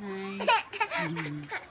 嗯。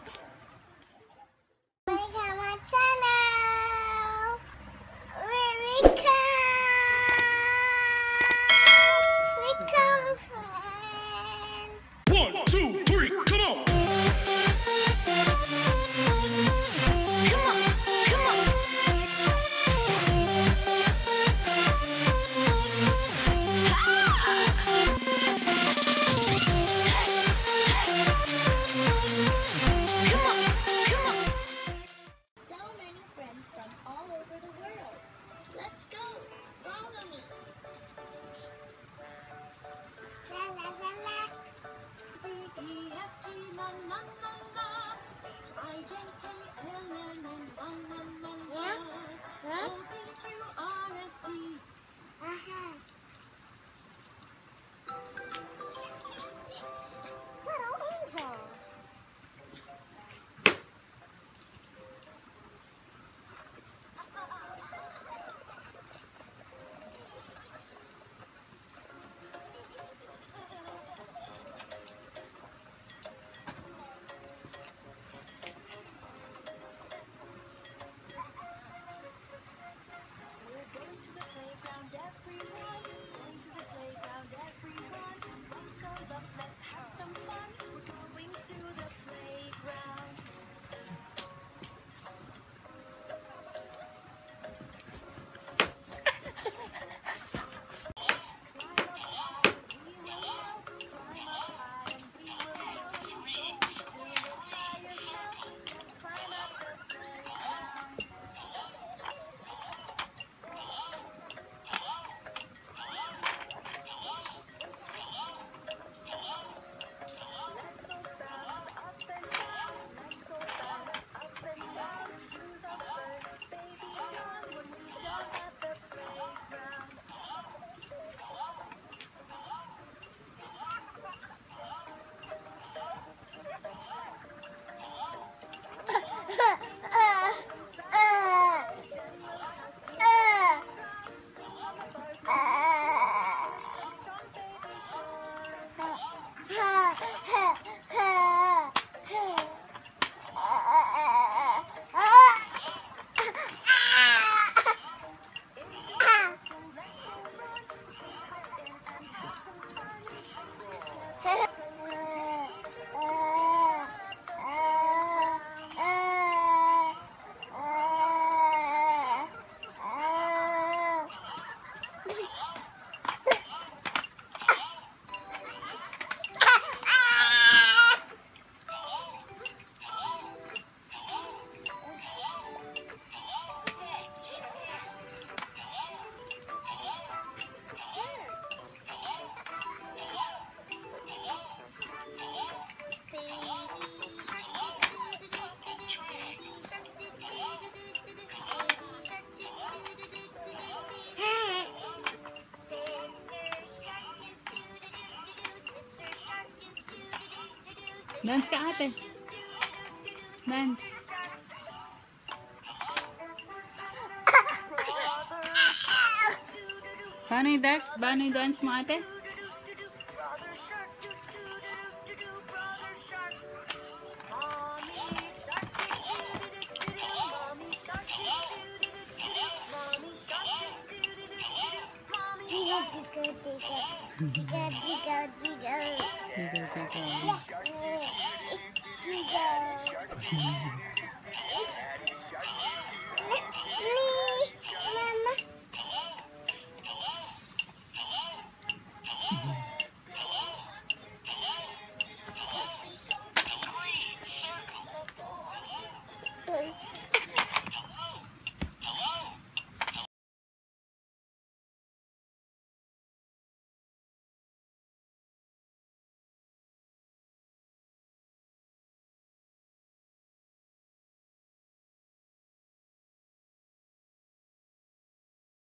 Dance ka ate. Dance. Paano yung duck? Paano yung dance mo? Jiggle, jiggle, jiggle. Jiggle, jiggle, jiggle. Sige, sige. Jiggle.